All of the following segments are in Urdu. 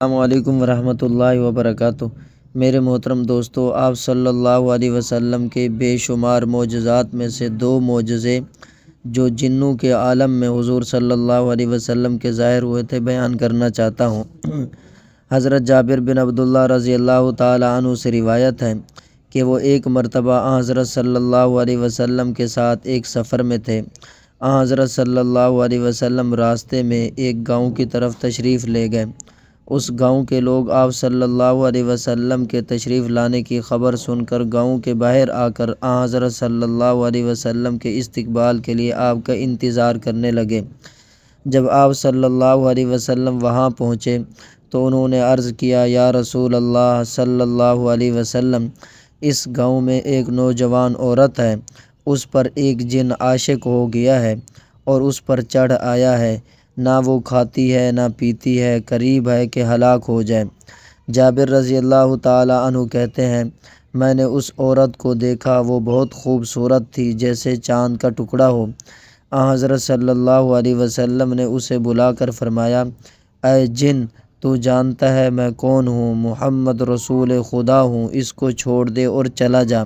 السلام علیکم ورحمۃ اللہ وبرکاتہ۔ میرے محترم دوستو، آپ صلی اللہ علیہ وسلم کے بے شمار معجزات میں سے دو معجزے جو جنوں کے عالم میں حضور صلی اللہ علیہ وسلم کے ظاہر ہوئے تھے، بیان کرنا چاہتا ہوں۔ حضرت جابر بن عبداللہ رضی اللہ تعالیٰ عنہ سے روایت ہے کہ وہ ایک مرتبہ حضرت صلی اللہ علیہ وسلم کے ساتھ ایک سفر میں تھے۔ حضرت صلی اللہ علیہ وسلم راستے میں ایک گاؤں کی طرف تشریف لے گئے۔ اس گاؤں کے لوگ آپ صلی اللہ علیہ وسلم کے تشریف لانے کی خبر سن کر گاؤں کے باہر آ کر حضرت صلی اللہ علیہ وسلم کے استقبال کے لیے آپ کا انتظار کرنے لگے۔ جب آپ صلی اللہ علیہ وسلم وہاں پہنچے تو انہوں نے عرض کیا، یا رسول اللہ صلی اللہ علیہ وسلم، اس گاؤں میں ایک نوجوان عورت ہے، اس پر ایک جن عاشق ہو گیا ہے اور اس پر چڑھ آیا ہے۔ نہ وہ کھاتی ہے، نہ پیتی ہے، قریب ہے کہ ہلاک ہو جائے۔ جابر رضی اللہ تعالیٰ عنہ کہتے ہیں، میں نے اس عورت کو دیکھا، وہ بہت خوبصورت تھی، جیسے چاند کا ٹکڑا ہو۔ حضرت صلی اللہ علیہ وسلم نے اسے بلا کر فرمایا، اے جن، تو جانتا ہے میں کون ہوں، محمد رسول خدا ہوں، اس کو چھوڑ دے اور چلا جا۔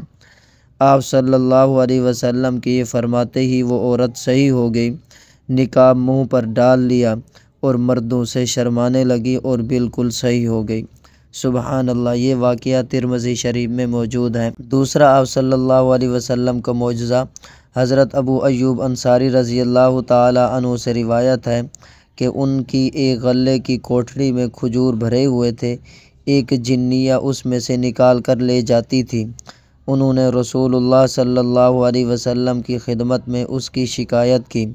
آپ صلی اللہ علیہ وسلم کی یہ فرماتے ہی وہ عورت صحیح ہو گئی۔ نکاب منہ پر ڈال لیا اور مردوں سے شرمانے لگی اور بالکل صحیح ہو گئی۔ سبحان اللہ، یہ واقعہ ترمزی شریف میں موجود ہے۔ دوسرا، آپ صلی اللہ علیہ وسلم کا معجزہ حضرت ابو ایوب انصاری رضی اللہ تعالیٰ عنہ سے روایت ہے کہ ان کی ایک غلے کی کوٹھڑی میں کھجور بھرے ہوئے تھے۔ ایک جنیہ اس میں سے نکال کر لے جاتی تھی۔ انہوں نے رسول اللہ صلی اللہ علیہ وسلم کی خدمت میں اس کی شکایت کی۔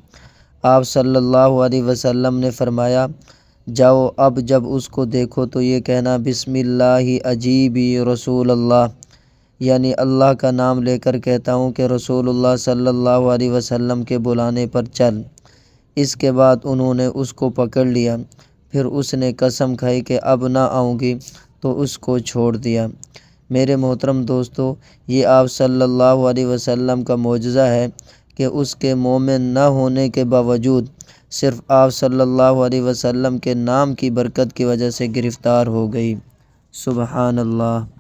آپ صلی اللہ علیہ وسلم نے فرمایا، جاؤ اب جب اس کو دیکھو تو یہ کہنا، بسم اللہ عجیبی رسول اللہ۔ یعنی اللہ کا نام لے کر کہتا ہوں کہ رسول اللہ صلی اللہ علیہ وسلم کے بلانے پر چل۔ اس کے بعد انہوں نے اس کو پکڑ لیا۔ پھر اس نے قسم کھائی کہ اب نہ آؤں گی تو اس کو چھوڑ دیا۔ میرے محترم دوستو، یہ آپ صلی اللہ علیہ وسلم کا معجزہ ہے۔ کہ اس کے مومن نہ ہونے کے باوجود صرف آپ صلی اللہ علیہ وسلم کے نام کی برکت کی وجہ سے گرفتار ہو گئی۔ سبحان اللہ۔